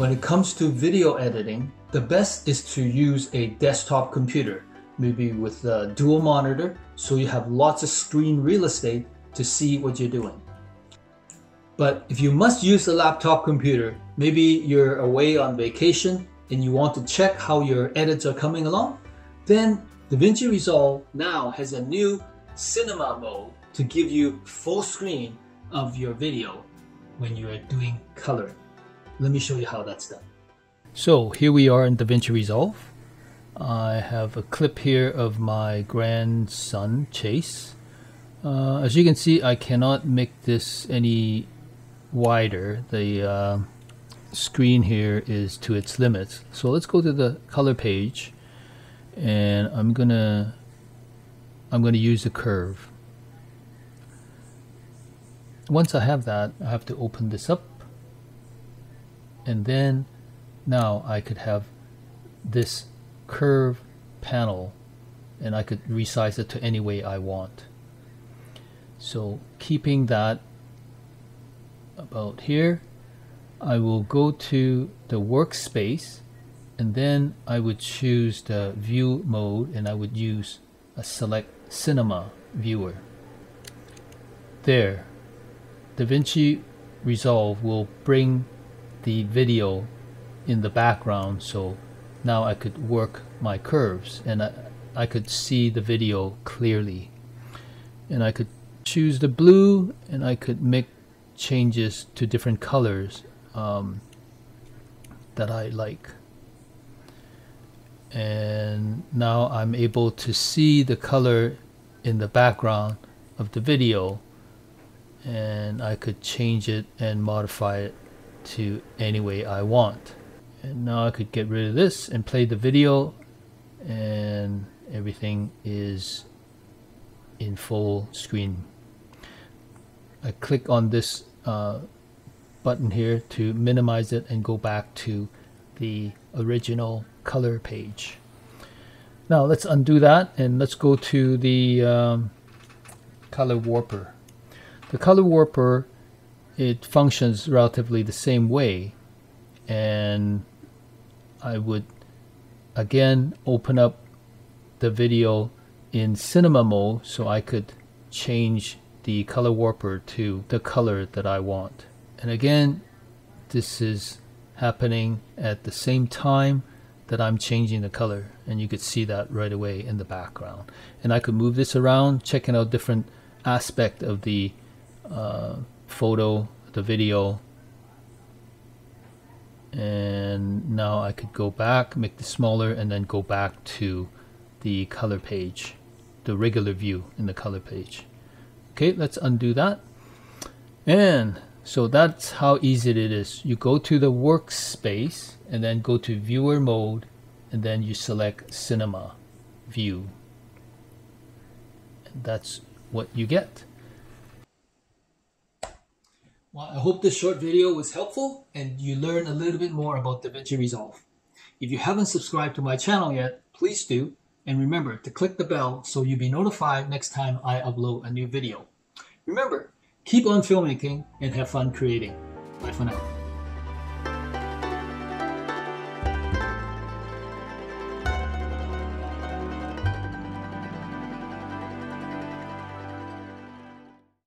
When it comes to video editing, the best is to use a desktop computer, maybe with a dual monitor, so you have lots of screen real estate to see what you're doing. But if you must use a laptop computer, maybe you're away on vacation and you want to check how your edits are coming along, then DaVinci Resolve now has a new cinema mode to give you full screen of your video when you are doing coloring. Let me show you how that's done. So here we are in DaVinci Resolve. I have a clip here of my grandson Chase. Uh, as you can see I cannot make this any wider. The uh, screen here is to its limits. So let's go to the color page and I'm gonna I'm gonna use the curve. Once I have that, I have to open this up and then now I could have this curve panel and I could resize it to any way I want. So keeping that about here, I will go to the workspace and then I would choose the view mode and I would use a select cinema viewer. There, DaVinci Resolve will bring the video in the background so now I could work my curves and I, I could see the video clearly. And I could choose the blue and I could make changes to different colors um, that I like. And now I'm able to see the color in the background of the video and I could change it and modify it to any way I want. And now I could get rid of this and play the video and everything is in full screen. I click on this uh, button here to minimize it and go back to the original color page. Now let's undo that and let's go to the um, color warper. The color warper it functions relatively the same way. And I would again open up the video in cinema mode so I could change the color warper to the color that I want. And again this is happening at the same time that I'm changing the color. And you could see that right away in the background. And I could move this around checking out different aspect of the uh, photo, the video. And now I could go back, make this smaller, and then go back to the color page, the regular view in the color page. Okay, let's undo that. And so that's how easy it is. You go to the workspace and then go to viewer mode and then you select cinema view. And that's what you get. Well, I hope this short video was helpful and you learned a little bit more about DaVinci Resolve. If you haven't subscribed to my channel yet, please do. And remember to click the bell so you'll be notified next time I upload a new video. Remember, keep on filmmaking and have fun creating. Bye for now.